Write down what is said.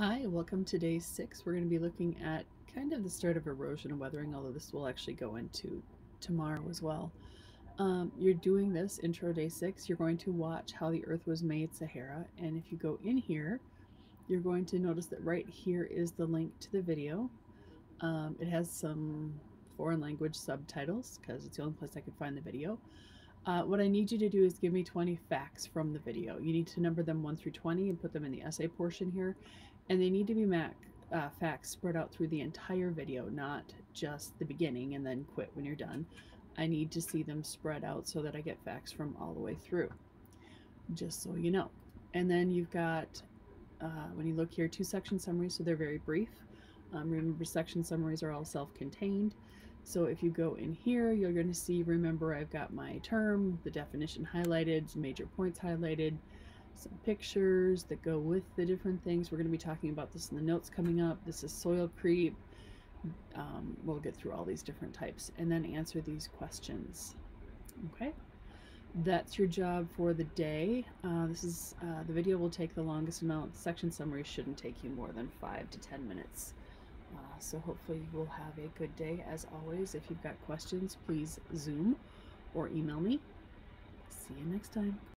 Hi, welcome to day six. We're going to be looking at kind of the start of erosion and weathering, although this will actually go into tomorrow as well. Um, you're doing this intro day six. You're going to watch how the earth was made Sahara. And if you go in here, you're going to notice that right here is the link to the video. Um, it has some foreign language subtitles because it's the only place I could find the video. Uh, what I need you to do is give me 20 facts from the video. You need to number them 1 through 20 and put them in the essay portion here. And they need to be Mac, uh, facts spread out through the entire video, not just the beginning and then quit when you're done. I need to see them spread out so that I get facts from all the way through, just so you know. And then you've got, uh, when you look here, two section summaries, so they're very brief. Um, remember, section summaries are all self-contained. So if you go in here, you're going to see, remember I've got my term, the definition highlighted, major points highlighted, some pictures that go with the different things. We're going to be talking about this in the notes coming up. This is soil creep. Um, we'll get through all these different types and then answer these questions. Okay, that's your job for the day. Uh, this is uh, the video will take the longest amount. Section summary shouldn't take you more than five to ten minutes. Uh, so hopefully you will have a good day. As always, if you've got questions, please Zoom or email me. See you next time.